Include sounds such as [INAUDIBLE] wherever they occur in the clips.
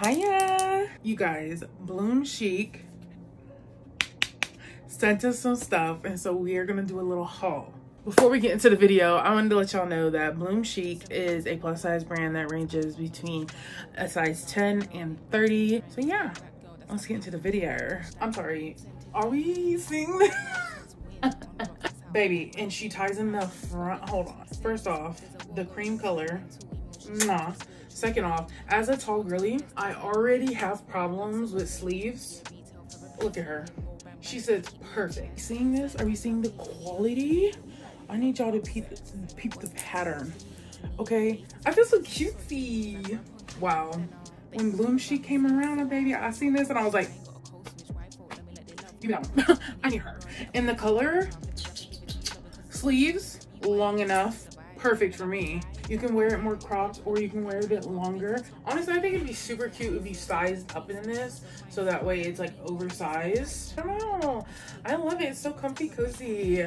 Hiya! You guys, BloomChic sent us some stuff, and so we are gonna do a little haul. Before we get into the video, I wanted to let y'all know that BloomChic is a plus size brand that ranges between a size 10 and 30. So yeah, let's get into the video. I'm sorry, are we seeing this? [LAUGHS] Baby, and she ties in the front, hold on. First off, the cream color, nah. Second off, as a tall girly, I already have problems with sleeves. Look at her. She says perfect. Seeing this? Are we seeing the quality? I need y'all to peep, peep the pattern. Okay? I feel so cutesy. Wow. When BloomChic came around, baby, I seen this and I was like, that one. [LAUGHS] I need her. In the color, sleeves, long enough, perfect for me. You can wear it more cropped or you can wear it a bit longer. Honestly, I think it'd be super cute if you sized up in this so that way it's like oversized. I don't know. I love it. It's so comfy, cozy.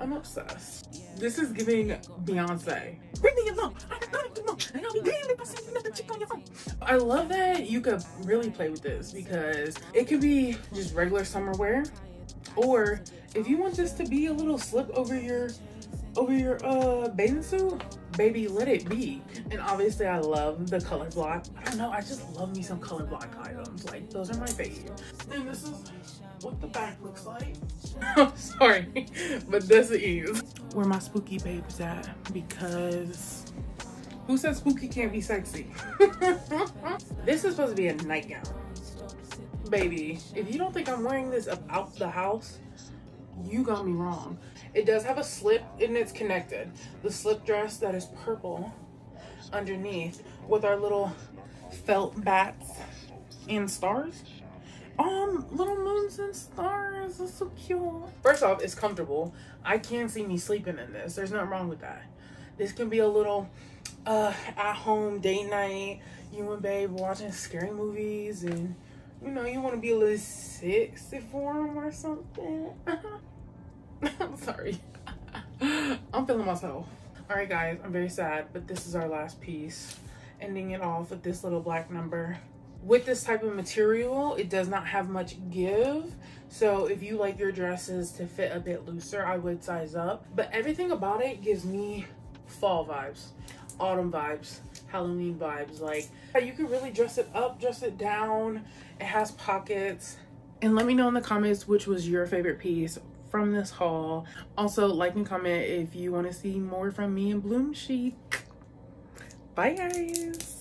I'm obsessed. This is giving Beyonce. Bring me along. I love that you could really play with this because it could be just regular summer wear or if you want this to be a little slip over your over your uh bathing suit? Baby let it be. And obviously i love the color block. I don't know i just love me some color block items. Like those are my favorite and this is what the back looks like. [LAUGHS] Sorry but this is. Where my spooky babes at? Because who said spooky can't be sexy? [LAUGHS] This is supposed to be a nightgown. Baby if you don't think i'm wearing this out the house you got me wrong it does have a slip and it's connected. The slip dress that is purple underneath with our little felt bats and stars. Um, little moons and stars. That's so cute. First off, it's comfortable. I can see me sleeping in this. There's nothing wrong with that. This can be a little uh at home date night. You and babe watching scary movies and you know you want to be a little sexy for them or something. [LAUGHS] I'm [LAUGHS] sorry. [LAUGHS] I'm feeling myself. All right, guys, I'm very sad, but this is our last piece. Ending it off with this little black number. With this type of material, it does not have much give. So if you like your dresses to fit a bit looser, I would size up. But everything about it gives me fall vibes, autumn vibes, Halloween vibes. Like you can really dress it up, dress it down. It has pockets. And let me know in the comments which was your favorite piece from this haul. Also, like and comment if you want to see more from me and BloomChic. Bye, guys.